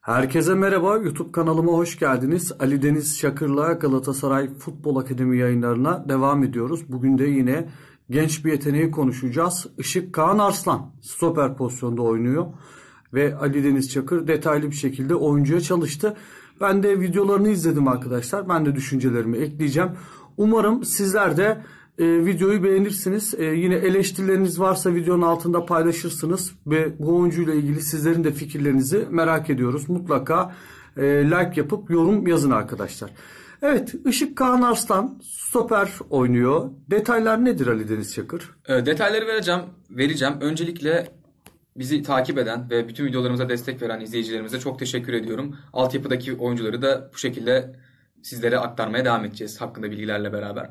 Herkese merhaba, YouTube kanalıma hoş geldiniz. Ali Deniz Çakır'la Galatasaray Futbol Akademi yayınlarına devam ediyoruz. Bugün de yine genç bir yeteneği konuşacağız. Işık Kaan Arslan stoper pozisyonda oynuyor. Ve Ali Deniz Çakır detaylı bir şekilde oyuncuya çalıştı. Ben de videolarını izledim arkadaşlar. Ben de düşüncelerimi ekleyeceğim. Umarım sizler de e, videoyu beğenirsiniz. E, yine eleştirileriniz varsa videonun altında paylaşırsınız ve bu oyuncuyla ilgili sizlerin de fikirlerinizi merak ediyoruz. Mutlaka e, like yapıp yorum yazın arkadaşlar. Evet, Işık Kaan Arslan stoper oynuyor. Detaylar nedir Ali Deniz Çakır? E, detayları vereceğim. Vereceğim. Öncelikle bizi takip eden ve bütün videolarımıza destek veren izleyicilerimize çok teşekkür ediyorum. Altyapıdaki oyuncuları da bu şekilde sizlere aktarmaya devam edeceğiz hakkında bilgilerle beraber.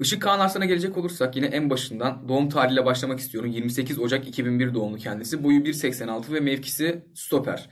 Işık Kaan Arslan'a gelecek olursak yine en başından doğum tarihiyle başlamak istiyorum. 28 Ocak 2001 doğumlu kendisi. Boyu 1.86 ve mevkisi stoper.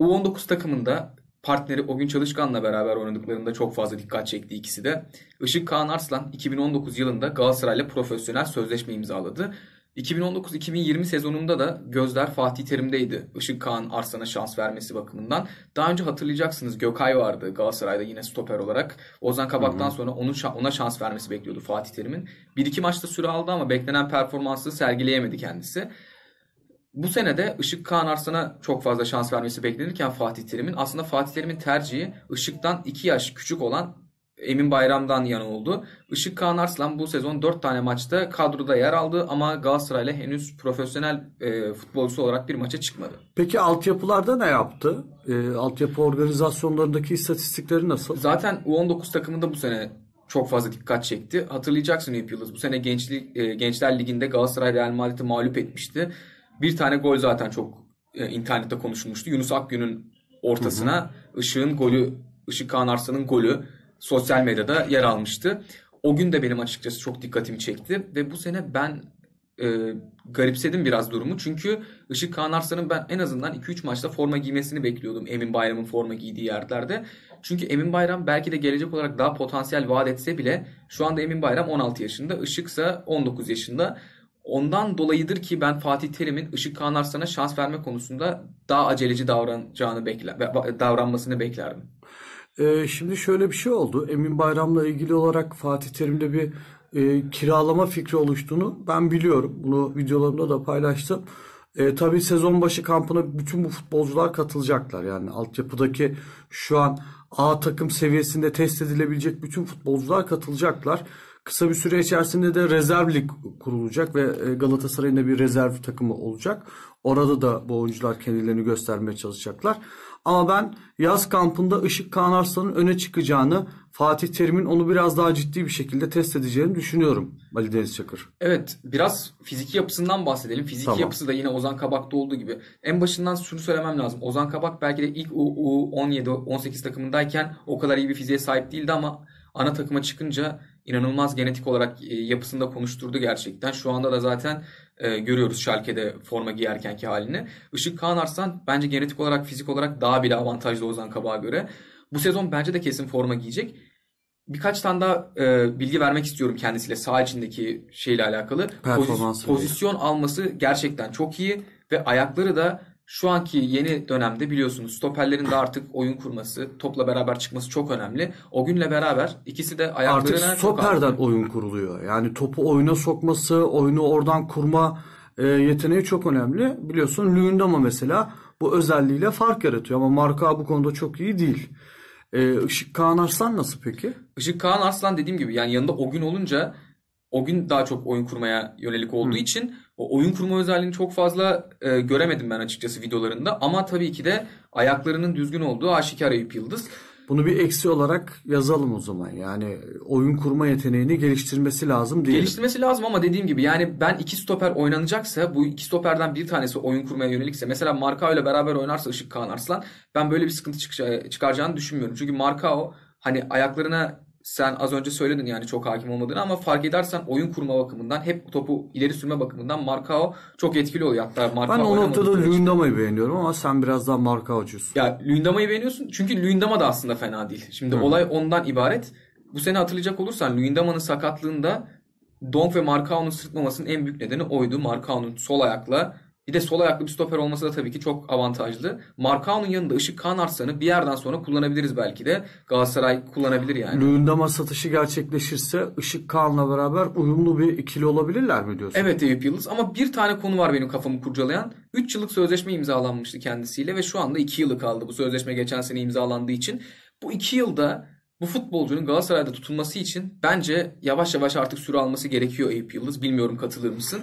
U19 takımında partneri Ogün Çalışkan'la beraber oynadıklarında çok fazla dikkat çekti ikisi de. Işık Kaan Arslan 2019 yılında Galatasaray'la profesyonel sözleşme imzaladı. 2019-2020 sezonunda da gözler Fatih Terim'deydi. Işık Kağan Arslan'a şans vermesi bakımından. Daha önce hatırlayacaksınız Gökay vardı Galatasaray'da yine stoper olarak. Ozan Kabak'tan sonra onun ona şans vermesi bekliyordu Fatih Terim'in. Bir iki maçta süre aldı ama beklenen performansı sergileyemedi kendisi. Bu sene de Işık Kaan Arslan'a çok fazla şans vermesi beklenirken Fatih Terim'in aslında Fatih Terim'in tercihi Işık'tan 2 yaş küçük olan Emin Bayram'dan yana oldu. Işık Kaan Arslan bu sezon 4 tane maçta kadroda yer aldı ama Galatasaray'la henüz profesyonel e, futbolcusu olarak bir maça çıkmadı. Peki altyapılarda ne yaptı? E, altyapı organizasyonlarındaki istatistikleri nasıl? Zaten U19 takımında bu sene çok fazla dikkat çekti. Hatırlayacaksın Eyüp Yıldız. Bu sene Gençlik, e, Gençler Ligi'nde Galatasaray Real Madrid'i mağlup etmişti. Bir tane gol zaten çok e, internette konuşulmuştu. Yunus Akgün'ün ortasına hı hı. Işık'ın golü, Işık Kaan Arslan'ın golü sosyal medyada yer almıştı. O gün de benim açıkçası çok dikkatimi çekti ve bu sene ben e, garipsedim biraz durumu. Çünkü Işık Kaan Arslan'ın ben en azından 2-3 maçta forma giymesini bekliyordum Emin Bayram'ın forma giydiği yerlerde. Çünkü Emin Bayram belki de gelecek olarak daha potansiyel vaat etse bile şu anda Emin Bayram 16 yaşında, Işık ise 19 yaşında. Ondan dolayıdır ki ben Fatih Terim'in Işık Kaan Arslan'a şans verme konusunda daha aceleci davranacağını bekler, davranmasını beklerdim. Ee, şimdi şöyle bir şey oldu. Emin Bayram'la ilgili olarak Fatih Terim'de bir e, kiralama fikri oluştuğunu ben biliyorum. Bunu videolarımda da paylaştım. E, tabii sezon başı kampına bütün bu futbolcular katılacaklar. Yani altyapıdaki şu an A takım seviyesinde test edilebilecek bütün futbolcular katılacaklar. Kısa bir süre içerisinde de rezerv lig kurulacak ve e, Galatasaray'ın da bir rezerv takımı olacak. Orada da bu oyuncular kendilerini göstermeye çalışacaklar. Ama ben yaz kampında Işık Kaan Arslan'ın öne çıkacağını, Fatih Terim'in onu biraz daha ciddi bir şekilde test edeceğini düşünüyorum Ali Deniz Çakır. Evet biraz fiziki yapısından bahsedelim. Fiziki tamam. yapısı da yine Ozan Kabak'ta olduğu gibi. En başından şunu söylemem lazım. Ozan Kabak belki de ilk U17-18 takımındayken o kadar iyi bir fiziğe sahip değildi ama ana takıma çıkınca inanılmaz genetik olarak e, yapısında konuşturdu gerçekten. Şu anda da zaten e, görüyoruz Schalke'de forma giyerkenki halini. Işık Kaan Arslan bence genetik olarak fizik olarak daha bile avantajlı Ozan Kabak'a göre. Bu sezon bence de kesin forma giyecek. Birkaç tane daha e, bilgi vermek istiyorum kendisiyle sağ içindeki şeyle alakalı. Poz, pozisyon alması gerçekten çok iyi ve ayakları da şu anki yeni dönemde biliyorsunuz stoperlerin de artık oyun kurması, topla beraber çıkması çok önemli. O günle beraber ikisi de ayaklarına Artık stoperden oyun kuruluyor. Yani topu oyuna sokması, oyunu oradan kurma e, yeteneği çok önemli. Biliyorsun Luyendama mesela bu özelliğiyle fark yaratıyor ama Marka bu konuda çok iyi değil. E, Işık Kaan Arslan nasıl peki? Işık Kaan Arslan dediğim gibi yani yanında o gün olunca o gün daha çok oyun kurmaya yönelik olduğu Hı. için o oyun kurma özelliğini çok fazla e, göremedim ben açıkçası videolarında. Ama tabii ki de ayaklarının düzgün olduğu aşikar Eyüp Yıldız. Bunu bir eksi olarak yazalım o zaman. Yani oyun kurma yeteneğini geliştirmesi lazım değil. Geliştirmesi lazım ama dediğim gibi yani ben iki stoper oynanacaksa bu iki stoperden bir tanesi oyun kurmaya yönelikse mesela Markao ile beraber oynarsa Işık Kaan Arslan ben böyle bir sıkıntı çıkaracağını düşünmüyorum. Çünkü Markao hani ayaklarına sen az önce söyledin yani çok hakim olmadığını ama fark edersen oyun kurma bakımından hep topu ileri sürme bakımından Markao çok etkili oluyor. Hatta Markao ben o noktada Luyendama'yı beğeniyorum ama sen biraz daha Markao'cusun. Ya Luyendama'yı beğeniyorsun çünkü Luyendama da aslında fena değil. Şimdi Hı. olay ondan ibaret. Bu sene hatırlayacak olursan Luyendama'nın sakatlığında Donk ve Markao'nun sırtmamasının en büyük nedeni oydu. Markao'nun sol ayakla Bir de sol ayaklı bir stoper olması da tabii ki çok avantajlı. Markao'nun yanında Işık Kaan Arslan'ı bir yerden sonra kullanabiliriz belki de. Galatasaray kullanabilir yani. Luyendama satışı gerçekleşirse Işık Kaan'la beraber uyumlu bir ikili olabilirler mi diyorsun? Evet Eyüp Yıldız ama bir tane konu var benim kafamı kurcalayan. 3 yıllık sözleşme imzalanmıştı kendisiyle ve şu anda 2 yılı kaldı bu sözleşme geçen sene imzalandığı için. Bu 2 yılda bu futbolcunun Galatasaray'da tutulması için bence yavaş yavaş artık süre alması gerekiyor Eyüp Yıldız. Bilmiyorum katılır mısın?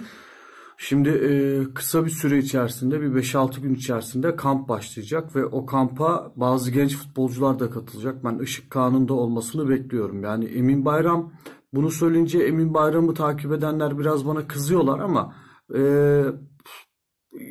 Şimdi e, kısa bir süre içerisinde bir 5-6 gün içerisinde kamp başlayacak ve o kampa bazı genç futbolcular da katılacak. Ben Işık Kağan'ın da olmasını bekliyorum. Yani Emin Bayram bunu söyleyince Emin Bayram'ı takip edenler biraz bana kızıyorlar ama e,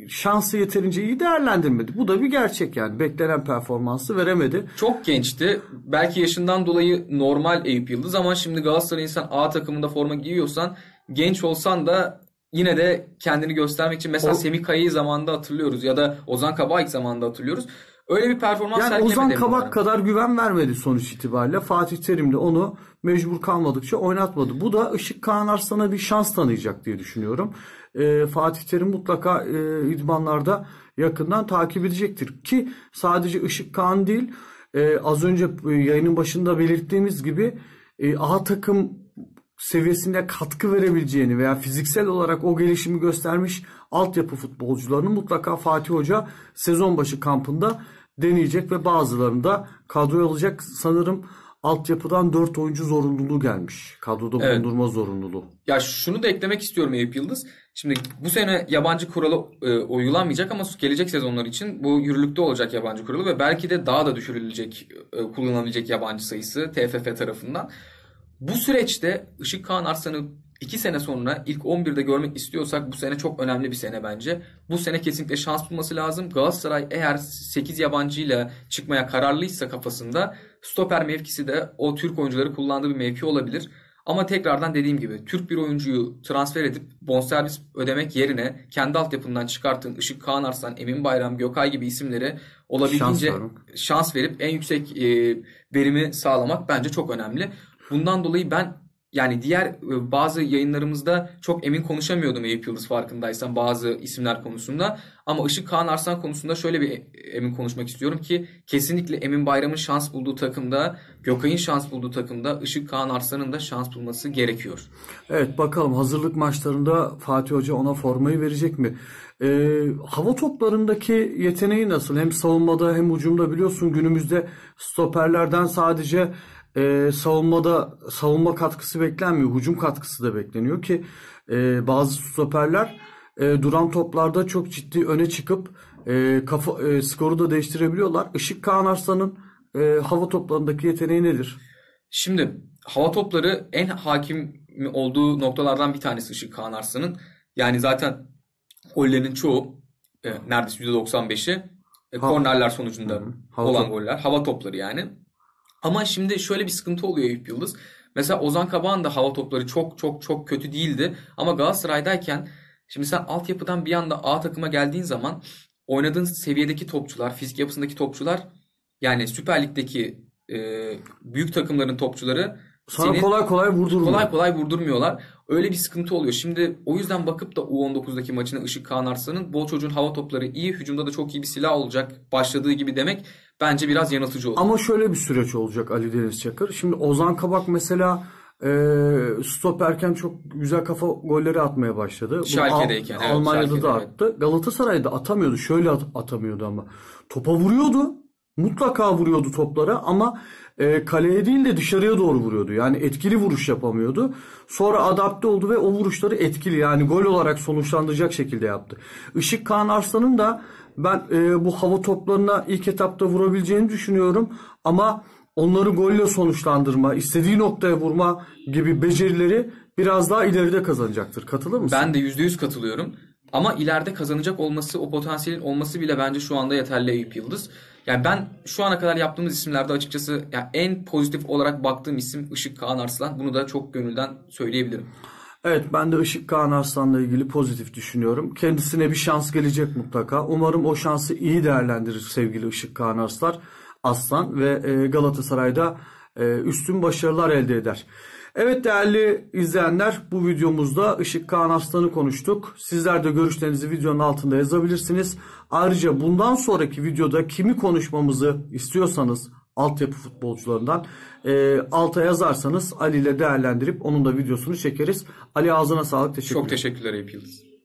şansı yeterince iyi değerlendirmedi. Bu da bir gerçek yani. Beklenen performansı veremedi. Çok gençti. Belki yaşından dolayı normal Eyüp Yıldız ama şimdi Galatasaray insan A takımında forma giyiyorsan genç olsan da yine de kendini göstermek için mesela o... Semih Kaya'yı zamanında hatırlıyoruz ya da Ozan Kabak zamanında hatırlıyoruz. Öyle bir performans yani Ozan Kabak kadar güven vermedi sonuç itibariyle. Fatih Terim de onu mecbur kalmadıkça oynatmadı. Bu da Işık Kaan Arslan'a bir şans tanıyacak diye düşünüyorum. Ee, Fatih Terim mutlaka e, idmanlarda yakından takip edecektir. Ki sadece Işık Kaan değil e, az önce yayının başında belirttiğimiz gibi e, A takım seviyesinde katkı verebileceğini veya fiziksel olarak o gelişimi göstermiş altyapı futbolcularını mutlaka Fatih Hoca sezon başı kampında deneyecek ve bazılarını da kadroya alacak. Sanırım altyapıdan 4 oyuncu zorunluluğu gelmiş. Kadroda evet. bulundurma zorunluluğu. Ya şunu da eklemek istiyorum Eyüp Yıldız. Şimdi bu sene yabancı kuralı e, uygulanmayacak ama gelecek sezonlar için bu yürürlükte olacak yabancı kuralı ve belki de daha da düşürülecek e, kullanılabilecek yabancı sayısı TFF tarafından. Bu süreçte Işık Kağan Arslan'ı 2 sene sonra ilk 11'de görmek istiyorsak bu sene çok önemli bir sene bence. Bu sene kesinlikle şans bulması lazım. Galatasaray eğer 8 yabancıyla çıkmaya kararlıysa kafasında stoper mevkisi de o Türk oyuncuları kullandığı bir mevki olabilir. Ama tekrardan dediğim gibi Türk bir oyuncuyu transfer edip bonservis ödemek yerine kendi altyapından çıkarttığın Işık Kaan Arslan, Emin Bayram, Gökay gibi isimleri olabildiğince şans, şans verip en yüksek e, verimi sağlamak bence çok önemli. Bundan dolayı ben yani diğer e, bazı yayınlarımızda çok emin konuşamıyordum Eyüp Yıldız farkındaysan bazı isimler konusunda. Ama Işık Kaan Arslan konusunda şöyle bir emin konuşmak istiyorum ki kesinlikle Emin Bayram'ın şans bulduğu takımda, Gökay'ın şans bulduğu takımda Işık Kaan Arslan'ın da şans bulması gerekiyor. Evet bakalım hazırlık maçlarında Fatih Hoca ona formayı verecek mi? Ee, hava toplarındaki yeteneği nasıl? Hem savunmada hem ucumda biliyorsun günümüzde stoperlerden sadece e, savunmada savunma katkısı beklenmiyor. Hücum katkısı da bekleniyor ki e, bazı stoperler e, duran toplarda çok ciddi öne çıkıp e, kafa e, skoru da değiştirebiliyorlar. Işık Kaan Arslan'ın e, hava toplarındaki yeteneği nedir? Şimdi hava topları en hakim olduğu noktalardan bir tanesi Işık Kaan Arslan'ın. Yani zaten gollerin çoğu e, neredeyse %95'i e, kornerler sonucunda Hı-hı. olan top. goller. Hava topları yani. Ama şimdi şöyle bir sıkıntı oluyor Eyüp Yıldız. Mesela Ozan Kabak'ın da hava topları çok çok çok kötü değildi. Ama Galatasaray'dayken şimdi sen altyapıdan bir anda A takıma geldiğin zaman oynadığın seviyedeki topçular, fizik yapısındaki topçular yani Süper Lig'deki e, büyük takımların topçuları sana seni kolay kolay vurdurmuyor. Kolay kolay vurdurmuyorlar. Öyle bir sıkıntı oluyor. Şimdi o yüzden bakıp da U19'daki maçına Işık Kaan Arslan'ın bu çocuğun hava topları iyi, hücumda da çok iyi bir silah olacak başladığı gibi demek bence biraz yanıltıcı olur. Ama şöyle bir süreç olacak Ali Deniz Çakır. Şimdi Ozan Kabak mesela e, stoperken çok güzel kafa golleri atmaya başladı. Schalke'deyken. Evet, Almanya'da Schalke'de, da attı. Evet. Galatasaray'da atamıyordu. Şöyle at, atamıyordu ama. Topa vuruyordu. Mutlaka vuruyordu toplara ama e, kaleye değil de dışarıya doğru vuruyordu. Yani etkili vuruş yapamıyordu. Sonra adapte oldu ve o vuruşları etkili yani gol olarak sonuçlandıracak şekilde yaptı. Işık Kaan Arslan'ın da ben e, bu hava toplarına ilk etapta vurabileceğini düşünüyorum. Ama onları golle sonuçlandırma, istediği noktaya vurma gibi becerileri biraz daha ileride kazanacaktır. Katılır mısın? Ben de %100 katılıyorum. Ama ileride kazanacak olması, o potansiyelin olması bile bence şu anda yeterli Eyüp Yıldız. Yani ben şu ana kadar yaptığımız isimlerde açıkçası yani en pozitif olarak baktığım isim Işık Kaan Arslan. Bunu da çok gönülden söyleyebilirim. Evet ben de Işık Kaan Arslan'la ilgili pozitif düşünüyorum. Kendisine bir şans gelecek mutlaka. Umarım o şansı iyi değerlendirir sevgili Işık Kaan Arslan, Aslan ve e, Galatasaray'da e, üstün başarılar elde eder. Evet değerli izleyenler bu videomuzda Işık Kaan Aslan'ı konuştuk. Sizler de görüşlerinizi videonun altında yazabilirsiniz. Ayrıca bundan sonraki videoda kimi konuşmamızı istiyorsanız altyapı futbolcularından e, alta yazarsanız Ali ile değerlendirip onun da videosunu çekeriz. Ali ağzına sağlık teşekkür Çok teşekkürler Eyüp Yıldız.